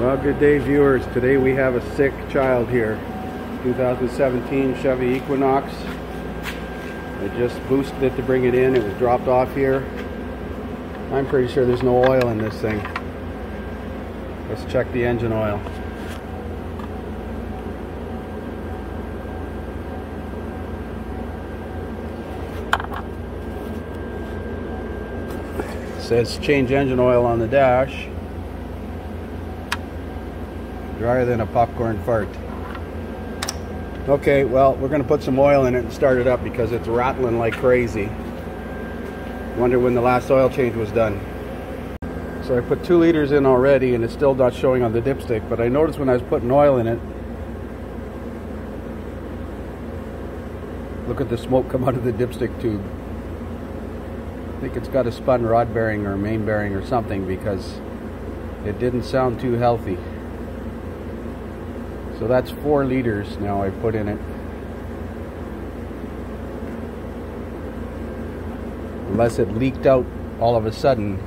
Well, good day viewers. Today we have a sick child here. 2017 Chevy Equinox. I just boosted it to bring it in. It was dropped off here. I'm pretty sure there's no oil in this thing. Let's check the engine oil. Says change engine oil on the dash drier than a popcorn fart. Okay, well, we're going to put some oil in it and start it up because it's rattling like crazy. Wonder when the last oil change was done. So I put two liters in already and it's still not showing on the dipstick, but I noticed when I was putting oil in it, look at the smoke come out of the dipstick tube. I think it's got a spun rod bearing or main bearing or something because it didn't sound too healthy. So that's four liters now I put in it. Unless it leaked out all of a sudden.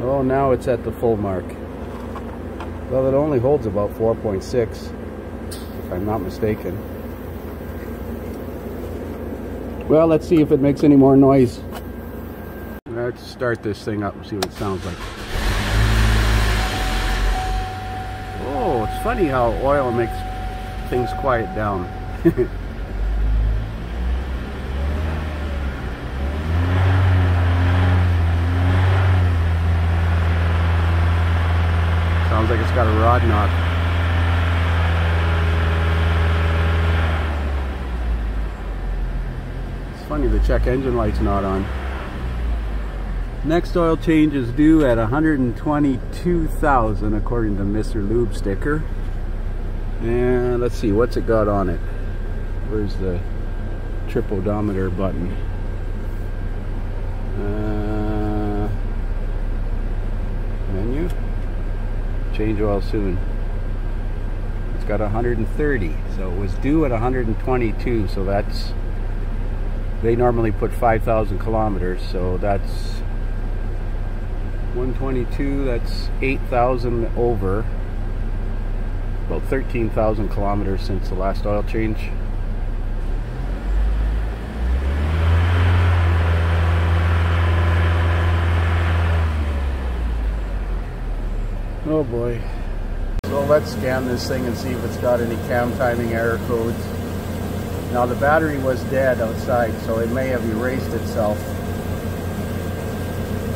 Oh, now it's at the full mark. Well, it only holds about 4.6, if I'm not mistaken. Well, let's see if it makes any more noise. Let's start this thing up and see what it sounds like. Oh, it's funny how oil makes things quiet down. Sounds like it's got a rod knock. funny the check engine light's not on. Next oil change is due at 122,000 according to Mr. Lube sticker. And let's see, what's it got on it? Where's the trip odometer button? Uh, menu. Change oil soon. It's got 130, so it was due at 122, so that's they normally put 5,000 kilometers, so that's 122, that's 8,000 over. About 13,000 kilometers since the last oil change. Oh boy. So let's scan this thing and see if it's got any cam timing error codes. Now the battery was dead outside, so it may have erased itself.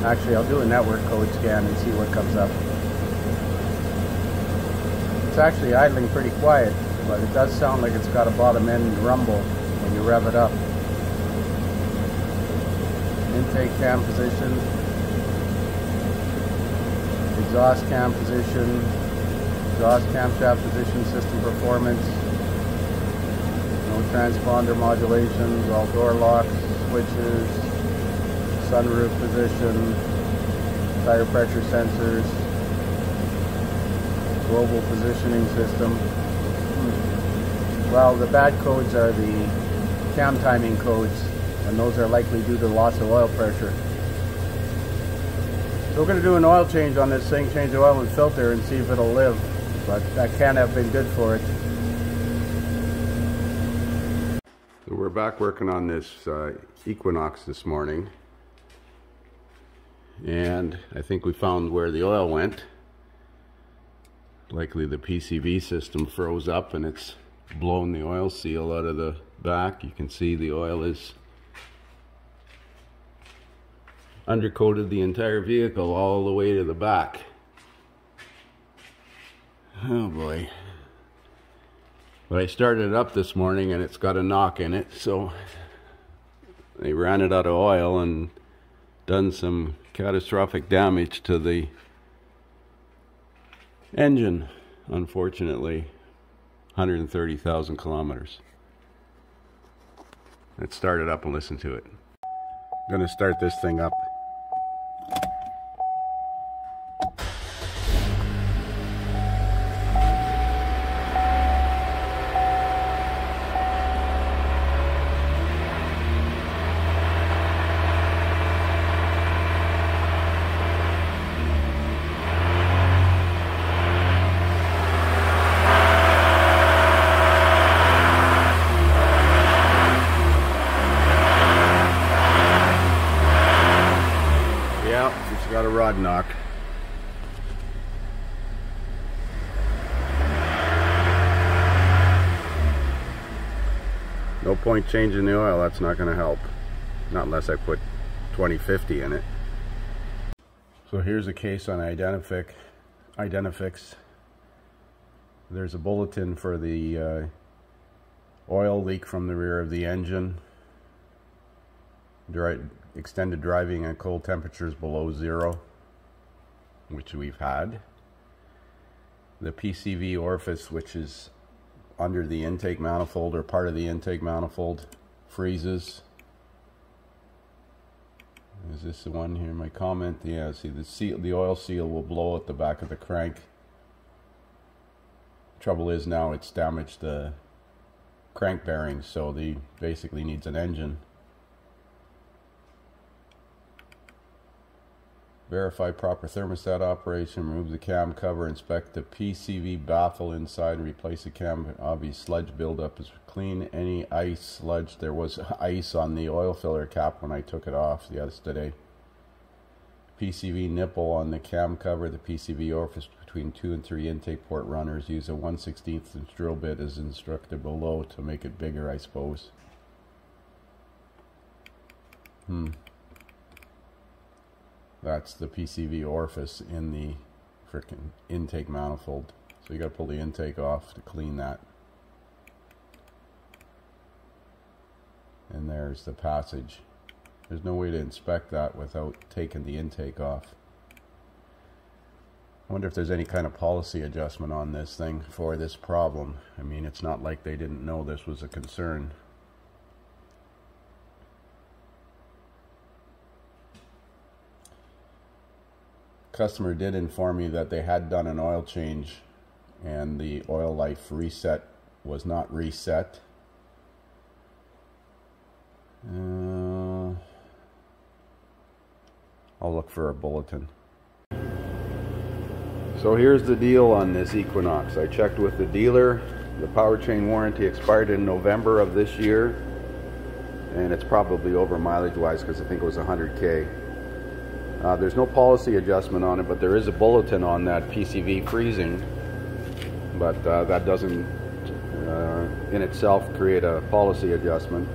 Actually, I'll do a network code scan and see what comes up. It's actually idling pretty quiet, but it does sound like it's got a bottom end rumble when you rev it up. Intake cam position, exhaust cam position, exhaust camshaft position, system performance, transponder modulations, all door locks, switches, sunroof position, tire pressure sensors, global positioning system. Well, the bad codes are the cam timing codes, and those are likely due to loss of oil pressure. So we're going to do an oil change on this thing, change the oil and filter and see if it'll live. But that can't have been good for it. So we're back working on this uh, Equinox this morning. And I think we found where the oil went. Likely the PCV system froze up and it's blown the oil seal out of the back. You can see the oil is undercoated the entire vehicle all the way to the back. Oh boy. But I started it up this morning and it's got a knock in it, so they ran it out of oil and done some catastrophic damage to the engine, unfortunately. 130,000 kilometers. Let's start it up and listen to it. I'm to start this thing up. Rod knock. No point changing the oil, that's not going to help. Not unless I put 2050 in it. So here's a case on Identific, Identifix. There's a bulletin for the uh, oil leak from the rear of the engine. Dri extended driving at cold temperatures below zero, which we've had. The PCV orifice, which is under the intake manifold or part of the intake manifold, freezes. Is this the one here? My comment, yeah. See the seal, the oil seal will blow at the back of the crank. Trouble is now it's damaged the crank bearings, so the basically needs an engine. Verify proper thermostat operation, remove the cam cover, inspect the PCV baffle inside, replace the cam. Obvious sludge buildup is clean. Any ice sludge, there was ice on the oil filler cap when I took it off yesterday. PCV nipple on the cam cover, the PCV orifice between 2 and 3 intake port runners. Use a 1 16th inch drill bit as instructed below to make it bigger, I suppose. Hmm. That's the PCV orifice in the freaking intake manifold. So you got to pull the intake off to clean that. And there's the passage. There's no way to inspect that without taking the intake off. I wonder if there's any kind of policy adjustment on this thing for this problem. I mean, it's not like they didn't know this was a concern. Customer did inform me that they had done an oil change and the oil life reset was not reset. Uh, I'll look for a bulletin. So here's the deal on this Equinox. I checked with the dealer. The powertrain warranty expired in November of this year. And it's probably over mileage wise because I think it was 100K. Uh, there's no policy adjustment on it, but there is a bulletin on that PCV freezing. But uh, that doesn't, uh, in itself, create a policy adjustment.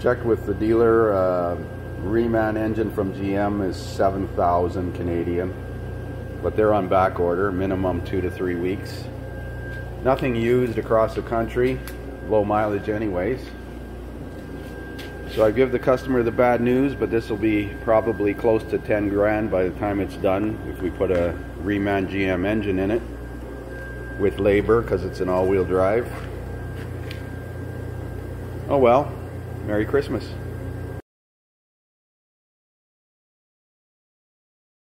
Checked with the dealer. Uh, Reman engine from GM is 7,000 Canadian, but they're on back order, minimum two to three weeks. Nothing used across the country, low mileage anyways. So I give the customer the bad news, but this will be probably close to 10 grand by the time it's done if we put a Reman GM engine in it with labor because it's an all-wheel drive. Oh well, Merry Christmas.